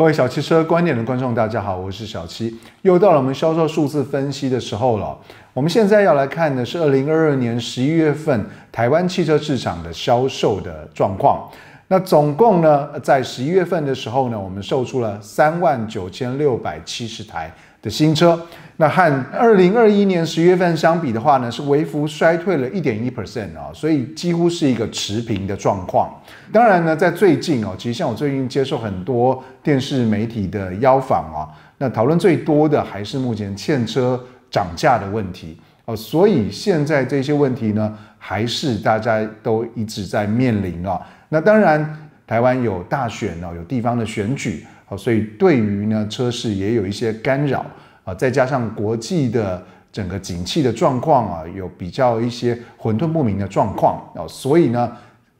各位小汽车观点的观众，大家好，我是小七，又到了我们销售数字分析的时候了。我们现在要来看的是二零二二年十一月份台湾汽车市场的销售的状况。那总共呢，在十一月份的时候呢，我们售出了三万九千六百七十台的新车。那和二零二一年十一月份相比的话呢，是微幅衰退了一点一 percent 啊，所以几乎是一个持平的状况。当然呢，在最近哦，其实像我最近接受很多电视媒体的邀访啊，那讨论最多的还是目前欠车涨价的问题哦，所以现在这些问题呢，还是大家都一直在面临啊。那当然，台湾有大选哦，有地方的选举所以对于呢车市也有一些干扰。啊，再加上国际的整个景气的状况啊，有比较一些混沌不明的状况啊，所以呢，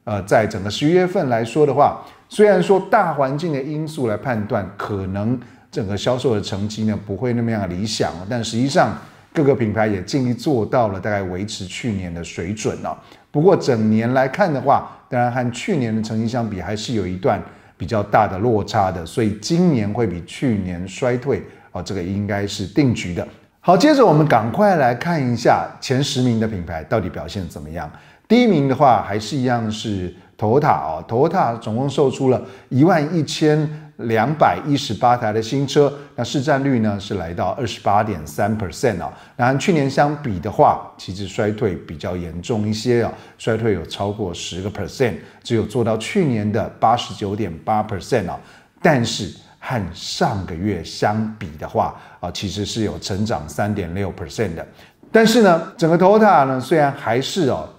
呃，在整个十一月份来说的话，虽然说大环境的因素来判断，可能整个销售的成绩呢不会那么样理想，但实际上各个品牌也尽力做到了大概维持去年的水准了。不过整年来看的话，当然和去年的成绩相比，还是有一段比较大的落差的，所以今年会比去年衰退。啊，这个应该是定局的。好，接着我们赶快来看一下前十名的品牌到底表现怎么样。第一名的话，还是一样是 Toyota 啊，Toyota 总共售出了一万一千两百一十八台的新车，那市占率呢是来到二十八点三 percent 啊。那和去年相比的话，其实衰退比较严重一些啊，衰退有超过十个 percent，只有做到去年的八十九点八 percent 啊。但是和上个月相比的话，啊，其实是有成长三点六 percent 的。但是呢，整个 Toyota 呢，虽然还是哦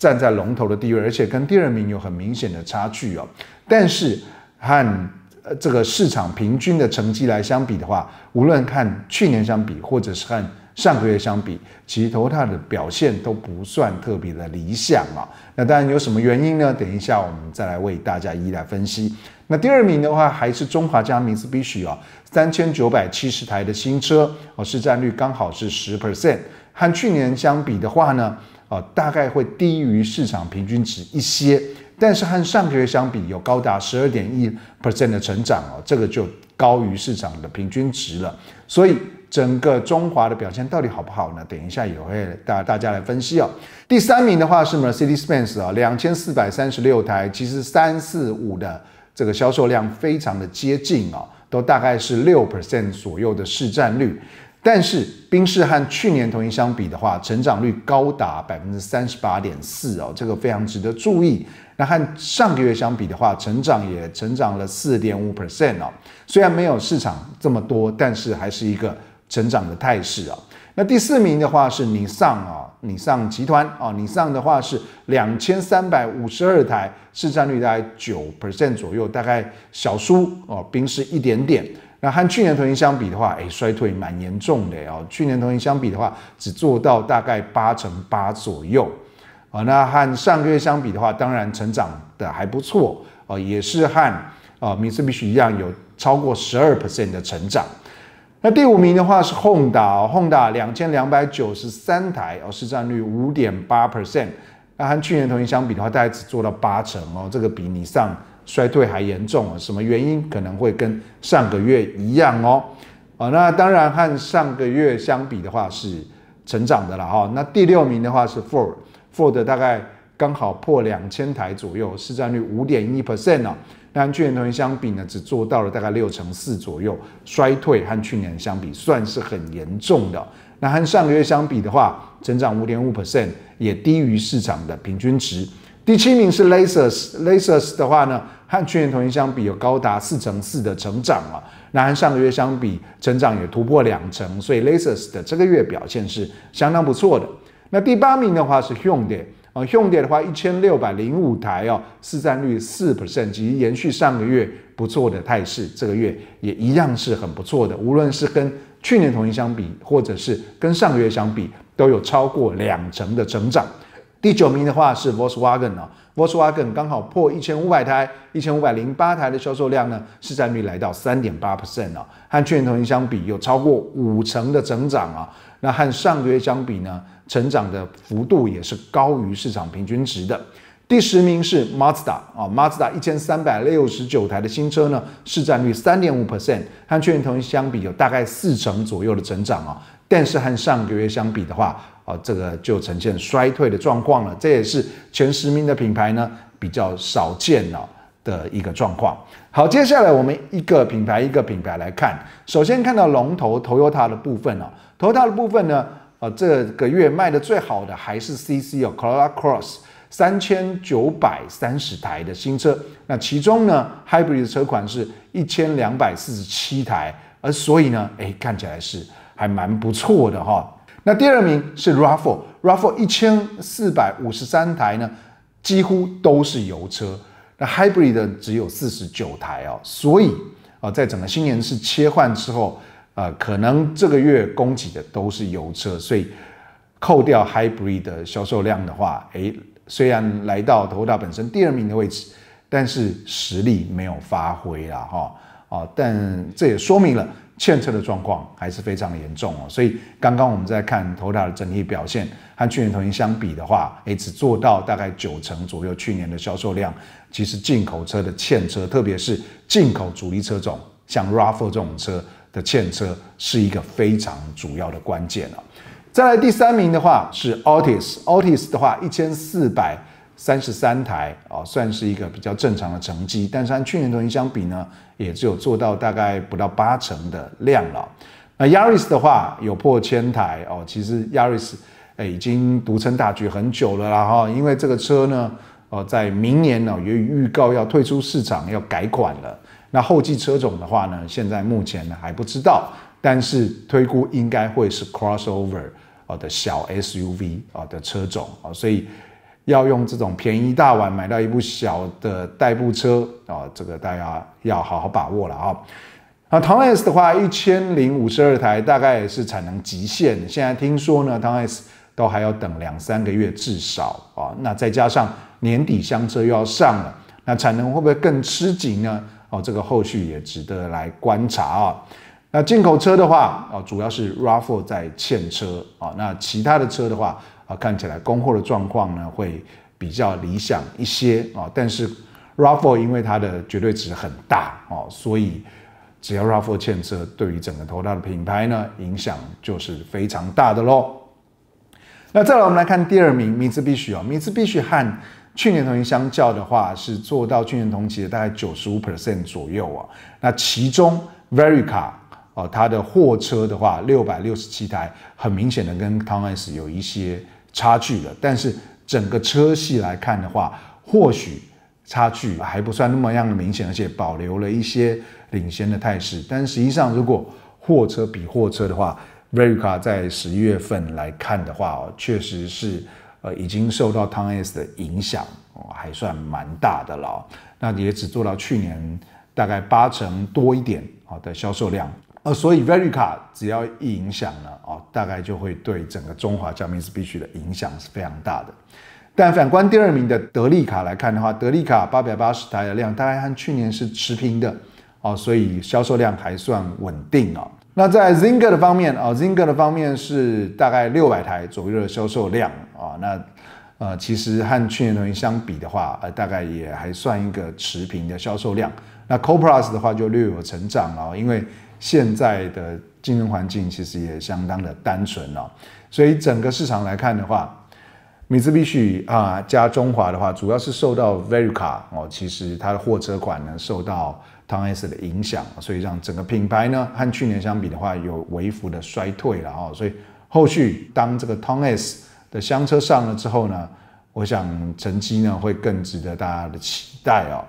站在龙头的地位，而且跟第二名有很明显的差距哦，但是和呃这个市场平均的成绩来相比的话，无论看去年相比，或者是和上个月相比，其实它的表现都不算特别的理想啊。那当然有什么原因呢？等一下我们再来为大家一一来分析。那第二名的话还是中华加名斯必须啊，三千九百七十台的新车哦，市占率刚好是十 percent，和去年相比的话呢，啊大概会低于市场平均值一些，但是和上个月相比有高达十二点一 percent 的成长哦，这个就高于市场的平均值了。所以整个中华的表现到底好不好呢？等一下也会大大家来分析哦。第三名的话是 Mercedes-Benz 啊，两千四百三十六台，其实三四五的。这个销售量非常的接近啊，都大概是六 percent 左右的市占率，但是宾士和去年同期相比的话，成长率高达百分之三十八点四哦，这个非常值得注意。那和上个月相比的话，成长也成长了四点五 percent 哦，虽然没有市场这么多，但是还是一个成长的态势啊。那第四名的话是尼桑啊，尼桑集团啊，尼桑的话是两千三百五十二台，市占率大概九 percent 左右，大概小输哦，宾士一点点。那和去年同期相比的话，哎，衰退蛮严重的哦。去年同期相比的话，只做到大概八成八左右啊。那和上个月相比的话，当然成长的还不错哦，也是和啊，米斯必须一样有超过十二 percent 的成长。那第五名的话是 Honda，Honda 两千两百九十三台哦，市占率五点八 percent。那和去年同期相比的话，大概只做到八成哦，这个比你上衰退还严重啊。什么原因？可能会跟上个月一样哦。啊，那当然和上个月相比的话是成长的了哈。那第六名的话是 Ford，Ford 大概刚好破两千台左右，市占率五点一 percent 哦。和去年同期相比呢，只做到了大概六成四左右，衰退和去年相比算是很严重的。那和上个月相比的话，增长五点五 percent，也低于市场的平均值。第七名是 Lasers，Lasers 的话呢，和去年同期相比有高达四成四的成长啊。那和上个月相比，成长也突破两成，所以 Lasers 的这个月表现是相当不错的。那第八名的话是 Hyundai。啊，Hyundai 的话一千六百零五台哦，市占率四 percent，即延续上个月不错的态势，这个月也一样是很不错的。无论是跟去年同期相比，或者是跟上个月相比，都有超过两成的成长。第九名的话是 Volkswagen 啊，Volkswagen 刚好破一千五百台，一千五百零八台的销售量呢，市占率来到三点八 percent 啊，和去年同期相比有超过五成的增长啊。那和上个月相比呢？成长的幅度也是高于市场平均值的。第十名是 Mazda 啊，Mazda 一千三百六十九台的新车呢，市占率三点五 percent，和去年同期相比有大概四成左右的成长啊。但是和上个月相比的话，啊，这个就呈现衰退的状况了。这也是前十名的品牌呢比较少见了的一个状况。好，接下来我们一个品牌一个品牌来看。首先看到龙头 Toyota 的部分哦，Toyota 的部分呢，呃，这个月卖的最好的还是 CC 哦，Corolla Cross 三千九百三十台的新车。那其中呢，Hybrid 的车款是一千两百四十七台，而所以呢，哎，看起来是。还蛮不错的哈。那第二名是 RAFA，RAFA 一千四百五十三台呢，几乎都是油车。那 Hybrid 的只有四十九台哦。所以啊，在整个新年式切换之后，呃，可能这个月供给的都是油车，所以扣掉 Hybrid 的销售量的话，诶，虽然来到头道本身第二名的位置，但是实力没有发挥了哈。啊，但这也说明了。欠车的状况还是非常严重哦，所以刚刚我们在看头塔的整体表现和去年同期相比的话，诶，只做到大概九成左右。去年的销售量，其实进口车的欠车，特别是进口主力车种，像 RAV4 这种车的欠车，是一个非常主要的关键了。再来第三名的话是 Altis，Altis 的话一千四百。三十三台啊，算是一个比较正常的成绩，但是按去年同期相比呢，也只有做到大概不到八成的量了。那 Yaris 的话有破千台哦，其实 Yaris 诶已经独撑大局很久了啦哈，因为这个车呢，哦在明年呢也预告要退出市场，要改款了。那后继车种的话呢，现在目前呢还不知道，但是推估应该会是 crossover 哦的小 SUV 啊的车种啊，所以。要用这种便宜大碗买到一部小的代步车啊，这个大家要好好把握了啊。那唐 S 的话，一千零五十二台，大概是产能极限。现在听说呢，唐 S 都还要等两三个月至少啊。那再加上年底香车又要上了，那产能会不会更吃紧呢？哦，这个后续也值得来观察啊。那进口车的话，啊，主要是 RAV4 在欠车啊。那其他的车的话，啊，看起来供货的状况呢会比较理想一些啊，但是 RAV4 因为它的绝对值很大哦，所以只要 RAV4 欠车，对于整个头大的品牌呢影响就是非常大的喽。那再来我们来看第二名，名字必须哦，名字必须和去年同期相较的话，是做到去年同期的大概九十五 percent 左右啊。那其中 Verica 哦，它的货车的话六百六十七台，很明显的跟 t o S 有一些。差距了，但是整个车系来看的话，或许差距还不算那么样的明显，而且保留了一些领先的态势。但实际上，如果货车比货车的话，Verica 在十一月份来看的话，哦，确实是呃已经受到 t o S 的影响，哦，还算蛮大的了。那也只做到去年大概八成多一点好的销售量。呃，所以 Verica 只要一影响呢，哦，大概就会对整个中华江 s 必须的影响是非常大的。但反观第二名的德利卡来看的话，德利卡八百八十台的量，大概和去年是持平的，哦，所以销售量还算稳定啊。那在 Zinger 的方面啊，Zinger 的方面是大概六百台左右的销售量啊。那呃，其实和去年同期相比的话，呃，大概也还算一个持平的销售量。那 CoPlus 的话就略有成长了，因为现在的竞争环境其实也相当的单纯了，所以整个市场来看的话，米兹必须啊加中华的话，主要是受到 Verica 哦，其实它的货车款呢受到 t o S 的影响，所以让整个品牌呢和去年相比的话有微幅的衰退了哦，所以后续当这个 t o S 的香车上了之后呢，我想成绩呢会更值得大家的期待哦。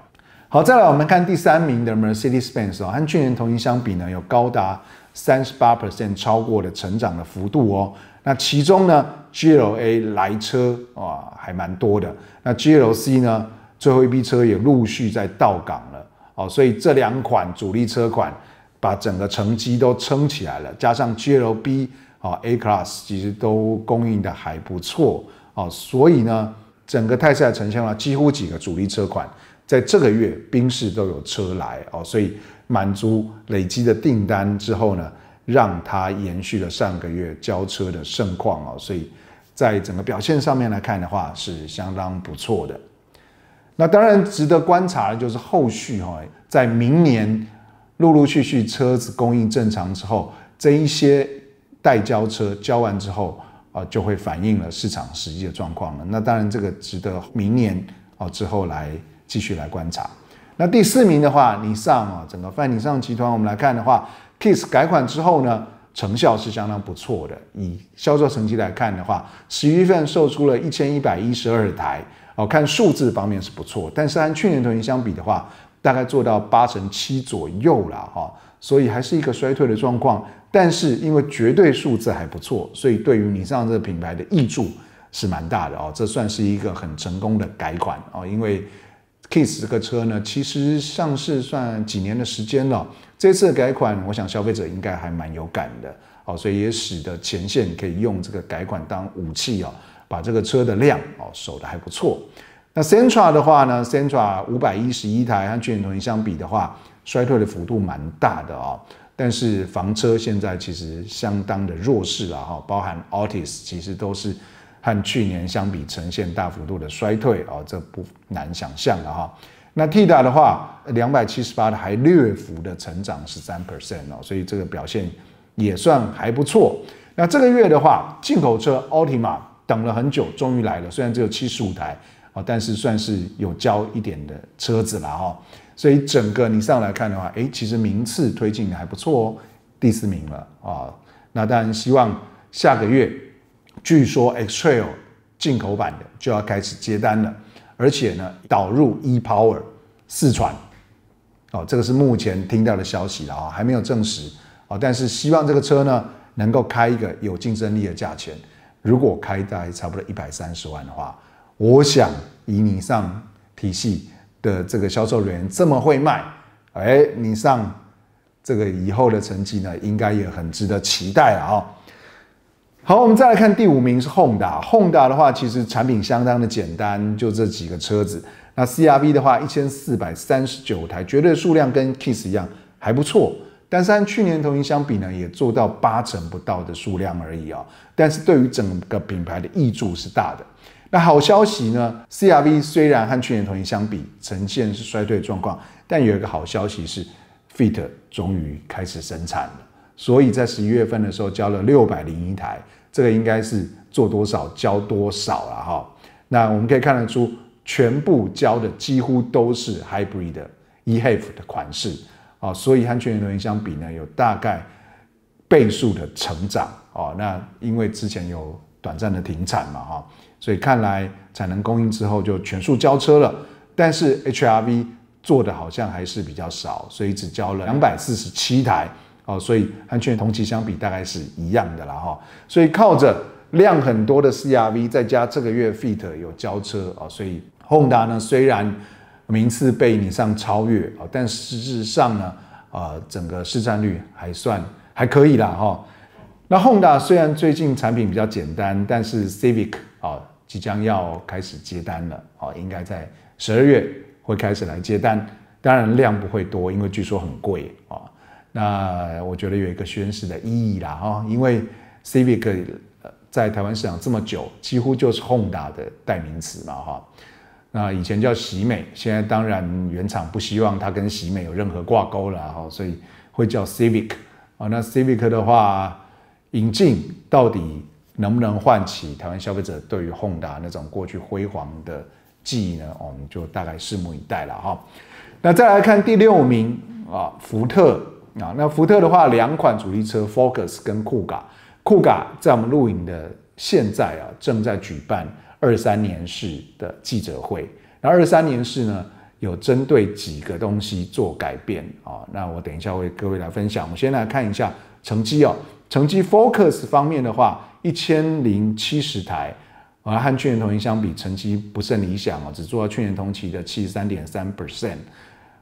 好，再来我们看第三名的 Mercedes-Benz 哦，和去年同期相比呢，有高达三十八 percent 超过的成长的幅度哦。那其中呢，GLA 来车啊还蛮多的，那 GLC 呢，最后一批车也陆续在到港了哦，所以这两款主力车款把整个成绩都撑起来了，加上 GLB 啊 A Class 其实都供应的还不错哦，所以呢，整个泰赛呈现了几乎几个主力车款。在这个月，宾士都有车来哦，所以满足累积的订单之后呢，让它延续了上个月交车的盛况哦，所以在整个表现上面来看的话，是相当不错的。那当然值得观察的就是后续哈，在明年陆陆续续车子供应正常之后，这一些待交车交完之后啊，就会反映了市场实际的状况了。那当然这个值得明年哦之后来继续来观察。那第四名的话，你上啊，整个泛你上集团我们来看的话，Kiss 改款之后呢，成效是相当不错的。以销售成绩来看的话，十一月份售出了一千一百一十二台。哦，看数字方面是不错，但是按去年同期相比的话，大概做到八成七左右了哈，所以还是一个衰退的状况。但是因为绝对数字还不错，所以对于你上这个品牌的益助是蛮大的哦。这算是一个很成功的改款哦，因为 Kiss 这个车呢，其实上市算几年的时间了，这次的改款，我想消费者应该还蛮有感的哦，所以也使得前线可以用这个改款当武器哦。把这个车的量哦守得还不错。那 Sentra 的话呢，Sentra 五百一十一台和去年同期相比的话，衰退的幅度蛮大的哦。但是房车现在其实相当的弱势了哈，包含 Altis 其实都是和去年相比呈现大幅度的衰退哦，这不难想象的哈。那 Tida 的话，两百七十八的还略幅的成长十三 percent 哦，所以这个表现也算还不错。那这个月的话，进口车 Altima。等了很久，终于来了。虽然只有七十五台啊，但是算是有交一点的车子了哈。所以整个你上来看的话，哎，其实名次推进还不错哦，第四名了啊。那当然希望下个月，据说 X Trail 进口版的就要开始接单了，而且呢导入 E Power 四传哦，这个是目前听到的消息了啊，还没有证实啊。但是希望这个车呢能够开一个有竞争力的价钱。如果开在差不多一百三十万的话，我想以你上体系的这个销售人员这么会卖，哎，你上这个以后的成绩呢，应该也很值得期待啊。好，我们再来看第五名是 Honda，Honda 的话其实产品相当的简单，就这几个车子。那 CRV 的话一千四百三十九台，绝对数量跟 Kiss 一样还不错。但是按去年同期相比呢，也做到八成不到的数量而已啊。但是对于整个品牌的益助是大的。那好消息呢？CRV 虽然和去年同期相比呈现是衰退状况，但有一个好消息是，Fit 终于开始生产了。所以在十一月份的时候交了六百零一台，这个应该是做多少交多少了哈。那我们可以看得出，全部交的几乎都是 Hybrid 的 eHave 的款式。啊，所以和去年同期相比呢，有大概倍数的成长哦。那因为之前有短暂的停产嘛，哈，所以看来产能供应之后就全数交车了。但是 HRV 做的好像还是比较少，所以只交了两百四十七台哦。所以和去年同期相比大概是一样的啦，哈。所以靠着量很多的 CRV，再加这个月 Fit 有交车啊，所以 Honda 呢虽然。名次被你上超越啊，但事实上呢，啊，整个市占率还算还可以啦哈。那 Honda 虽然最近产品比较简单，但是 Civic 啊即将要开始接单了啊，应该在十二月会开始来接单，当然量不会多，因为据说很贵啊。那我觉得有一个宣示的意义啦哈，因为 Civic 在台湾市场这么久，几乎就是 Honda 的代名词嘛哈。那以前叫喜美，现在当然原厂不希望它跟喜美有任何挂钩了哈，所以会叫 Civic 啊。那 Civic 的话，引进到底能不能唤起台湾消费者对于 Honda 那种过去辉煌的记忆呢？我们就大概拭目以待了哈。那再来看第六名啊，福特啊，那福特的话，两款主力车 Focus 跟酷咖，酷咖在我们录影的现在啊，正在举办。二三年式的记者会，那二三年式呢，有针对几个东西做改变啊。那我等一下为各位来分享。我们先来看一下成绩哦。成绩 Focus 方面的话，一千零七十台，啊，和去年同期相比，成绩不甚理想啊，只做到去年同期的七十三点三 percent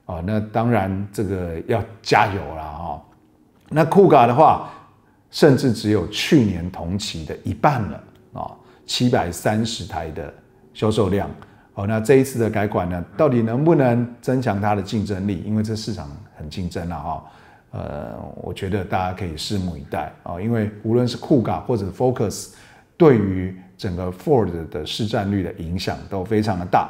啊。那当然这个要加油了哈。那酷咖的话，甚至只有去年同期的一半了啊。七百三十台的销售量，哦，那这一次的改款呢，到底能不能增强它的竞争力？因为这市场很竞争了哈，呃，我觉得大家可以拭目以待啊，因为无论是酷咖或者 Focus，对于整个 Ford 的市占率的影响都非常的大。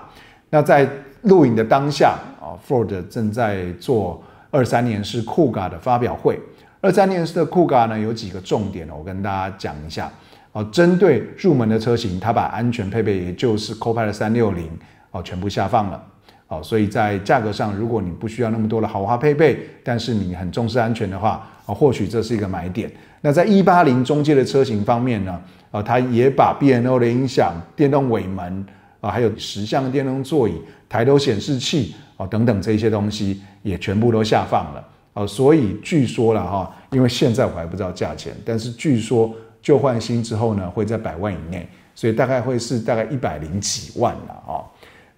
那在录影的当下啊，Ford 正在做二三年式酷咖的发表会。二三年式的酷咖呢，有几个重点我跟大家讲一下。哦，针对入门的车型，它把安全配备，也就是 Copilot 三六零哦，全部下放了。哦，所以在价格上，如果你不需要那么多的豪华配备，但是你很重视安全的话，啊，或许这是一个买点。那在一八零中介的车型方面呢，啊，它也把 B N O 的音响、电动尾门啊，还有十项的电动座椅、抬头显示器啊等等这些东西，也全部都下放了。哦，所以据说了哈，因为现在我还不知道价钱，但是据说旧换新之后呢，会在百万以内，所以大概会是大概一百零几万了啊。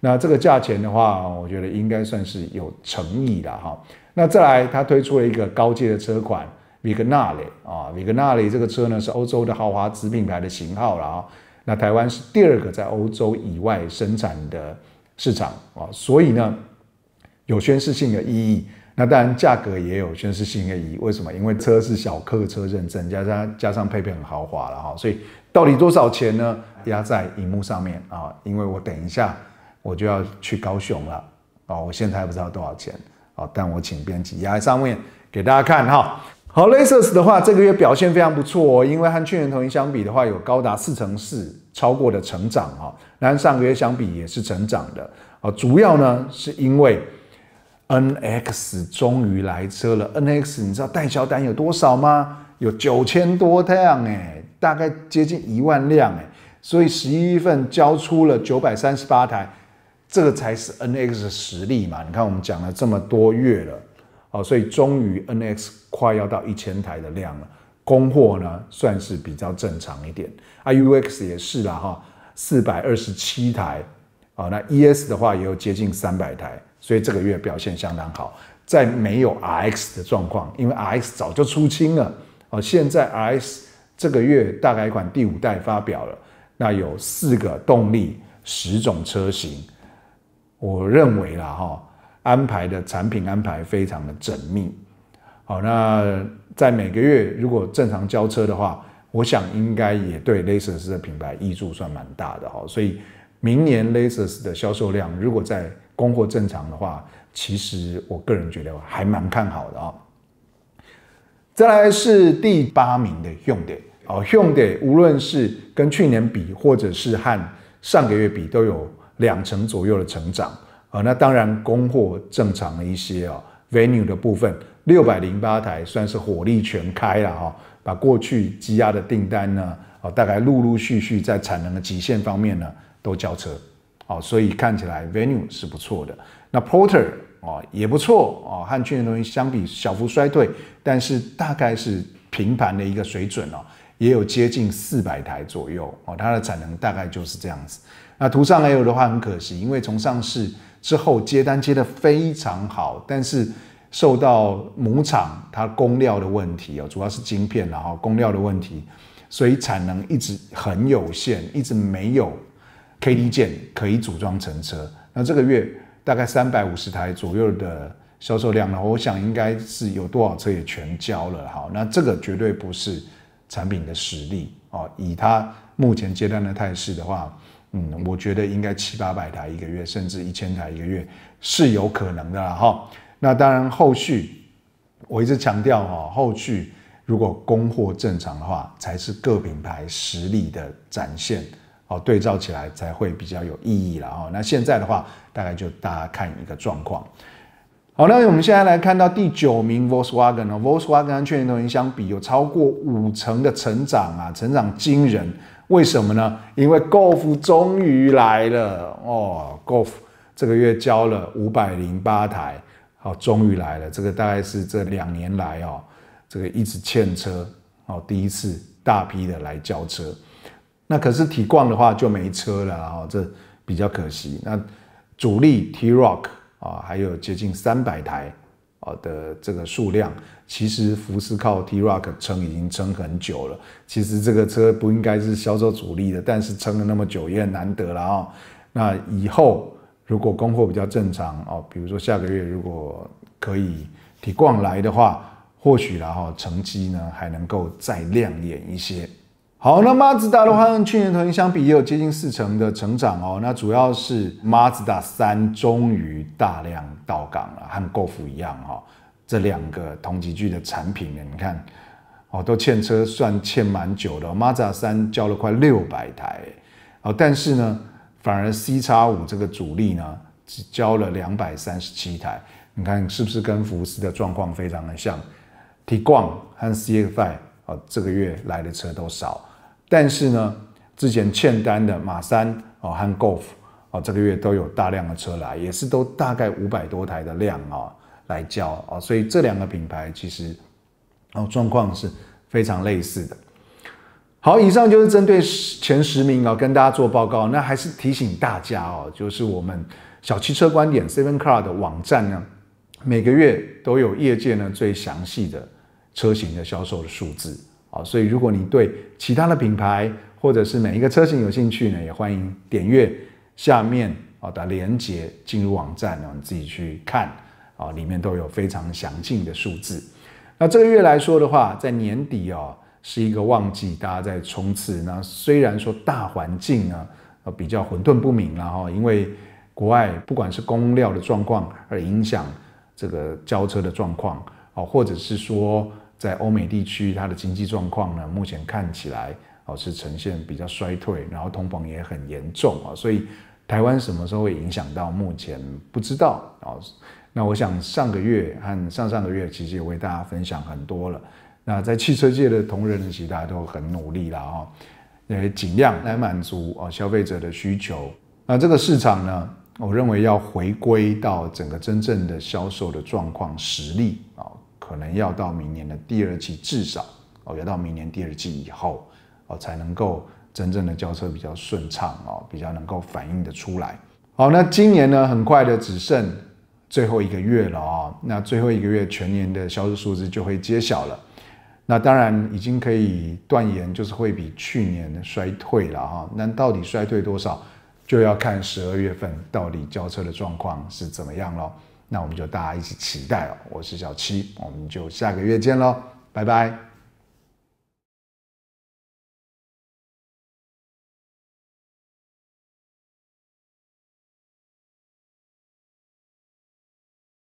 那这个价钱的话，我觉得应该算是有诚意的哈。那再来，它推出了一个高阶的车款 Vignale 啊，Vignale 这个车呢是欧洲的豪华子品牌的型号了啊。那台湾是第二个在欧洲以外生产的市场啊，所以呢有宣示性的意义。那当然价格也有宣示性的意义，为什么？因为车是小客车认证，加上加上配备很豪华了哈，所以到底多少钱呢？压在荧幕上面啊，因为我等一下。我就要去高雄了，啊，我现在还不知道多少钱，啊，但我请编辑压在上面给大家看哈。好，Lexus 的话，这个月表现非常不错哦，因为和去年同期相比的话，有高达四成四超过的成长哈。那上个月相比也是成长的，哦，主要呢是因为 NX 终于来车了。NX 你知道代销单有多少吗？有九千多辆哎，大概接近一万辆哎，所以十一月份交出了九百三十八台。这个才是 NX 的实力嘛？你看我们讲了这么多月了，哦，所以终于 NX 快要到一千台的量了，供货呢算是比较正常一点。啊，UX 也是啦哈，四百二十七台，哦，那 ES 的话也有接近三百台，所以这个月表现相当好。在没有 RX 的状况，因为 RX 早就出清了，哦，现在 RX 这个月大改款第五代发表了，那有四个动力，十种车型。我认为啦，哈，安排的产品安排非常的缜密，好，那在每个月如果正常交车的话，我想应该也对 Lexus 的品牌益处算蛮大的哈，所以明年 Lexus 的销售量如果在供货正常的话，其实我个人觉得还蛮看好的啊。再来是第八名的 Hyundai，哦用点无论是跟去年比，或者是和上个月比，都有。两成左右的成长啊，那当然供货正常了一些啊。Venue 的部分六百零八台算是火力全开了哈，把过去积压的订单呢，啊，大概陆陆续续在产能的极限方面呢都交车，哦，所以看起来 Venue 是不错的。那 Porter 哦也不错哦，和去年东西相比小幅衰退，但是大概是平盘的一个水准哦，也有接近四百台左右哦，它的产能大概就是这样子。那图上还有的话很可惜，因为从上市之后接单接的非常好，但是受到母厂它供料的问题哦，主要是晶片然后供料的问题，所以产能一直很有限，一直没有 K D 件可以组装成车。那这个月大概三百五十台左右的销售量呢，我想应该是有多少车也全交了。好，那这个绝对不是产品的实力哦，以它目前接单的态势的话。嗯，我觉得应该七八百台一个月，甚至一千台一个月是有可能的哈。那当然，后续我一直强调哈，后续如果供货正常的话，才是各品牌实力的展现哦，对照起来才会比较有意义了哈。那现在的话，大概就大家看一个状况。好，那我们现在来看到第九名 Volkswagen 哦，Volkswagen 和去年同期相比有超过五成的成长啊，成长惊人。为什么呢？因为 Golf 终于来了哦，Golf 这个月交了五百零八台，好，终于来了。这个大概是这两年来哦，这个一直欠车哦，第一次大批的来交车。那可是体逛的话就没车了哦，这比较可惜。那主力 T-Rock 啊，还有接近三百台。啊的这个数量，其实福斯靠 T-Rock 撑已经撑很久了。其实这个车不应该是销售主力的，但是撑了那么久也很难得了啊。那以后如果供货比较正常哦，比如说下个月如果可以提逛来的话，或许然后成绩呢还能够再亮眼一些。好，那马自达的话，跟去年同期相比，也有接近四成的成长哦。那主要是马自达三终于大量到港了，和 Golf 一样哈，这两个同级距的产品呢，你看哦，都欠车算欠蛮久的。马自达三交了快六百台哦，但是呢，反而 C 叉五这个主力呢，只交了两百三十七台。你看是不是跟福斯的状况非常的像？T 光和 CX-5 哦，这个月来的车都少。但是呢，之前欠单的马三哦和 Golf 哦，这个月都有大量的车来，也是都大概五百多台的量啊来交啊，所以这两个品牌其实哦状况是非常类似的。好，以上就是针对前十名啊跟大家做报告。那还是提醒大家哦，就是我们小汽车观点 Seven Car 的网站呢，每个月都有业界呢最详细的车型的销售的数字。啊，所以如果你对其他的品牌或者是每一个车型有兴趣呢，也欢迎点阅下面啊的连接进入网站，然后你自己去看啊，里面都有非常详尽的数字。那这个月来说的话，在年底哦是一个旺季，大家在冲刺。那虽然说大环境呢呃比较混沌不明了哈，因为国外不管是供料的状况而影响这个交车的状况啊，或者是说。在欧美地区，它的经济状况呢，目前看起来哦是呈现比较衰退，然后通膨也很严重啊，所以台湾什么时候会影响到，目前不知道啊。那我想上个月和上上个月其实也为大家分享很多了。那在汽车界的同仁，其实大家都很努力了啊，也尽量来满足啊消费者的需求。那这个市场呢，我认为要回归到整个真正的销售的状况实力啊。可能要到明年的第二季，至少哦，要到明年第二季以后哦，才能够真正的交车比较顺畅哦，比较能够反映的出来。好，那今年呢，很快的只剩最后一个月了哦，那最后一个月全年的销售数字就会揭晓了。那当然已经可以断言，就是会比去年的衰退了哈。那到底衰退多少，就要看十二月份到底交车的状况是怎么样了。那我们就大家一起期待哦！我是小七，我们就下个月见喽，拜拜。